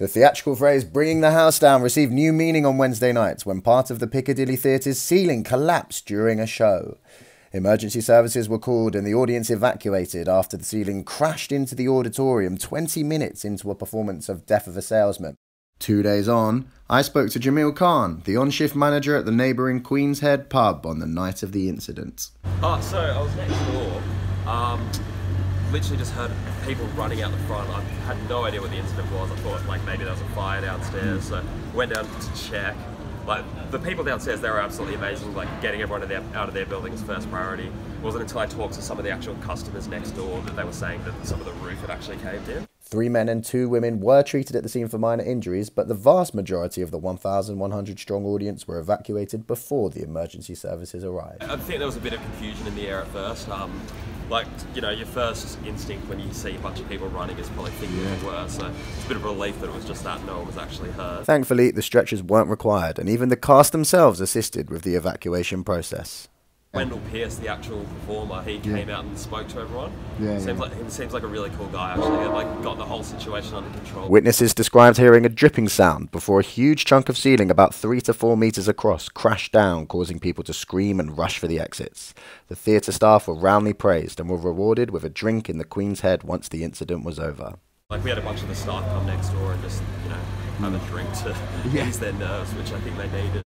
The theatrical phrase bringing the house down received new meaning on Wednesday nights when part of the Piccadilly Theatre's ceiling collapsed during a show. Emergency services were called and the audience evacuated after the ceiling crashed into the auditorium 20 minutes into a performance of Death of a Salesman. Two days on, I spoke to Jameel Kahn, the on shift manager at the neighbouring Queen's Head pub on the night of the incident. Oh, so I was next door. Um, literally just heard people running out the front. I had no idea what the incident was. I thought like maybe there was a fire downstairs. So went down to check. Like the people downstairs, they were absolutely amazing. Like getting everyone their, out of their buildings first priority. It wasn't until I talked to some of the actual customers next door that they were saying that some of the roof had actually caved in. Three men and two women were treated at the scene for minor injuries, but the vast majority of the 1,100 strong audience were evacuated before the emergency services arrived. I think there was a bit of confusion in the air at first. Um, like, you know, your first instinct when you see a bunch of people running is probably thinking yeah. worse. So it's a bit of relief that it was just that no one was actually hurt. Thankfully, the stretchers weren't required, and even the cast themselves assisted with the evacuation process. Wendell Pierce, the actual performer, he came out and spoke to everyone. Yeah, seems yeah. like he seems like a really cool guy. Actually, like got the whole situation under control. Witnesses described hearing a dripping sound before a huge chunk of ceiling, about three to four meters across, crashed down, causing people to scream and rush for the exits. The theatre staff were roundly praised and were rewarded with a drink in the Queen's Head once the incident was over. Like we had a bunch of the staff come next door and just you know have a drink to yeah. ease their nerves, which I think they needed.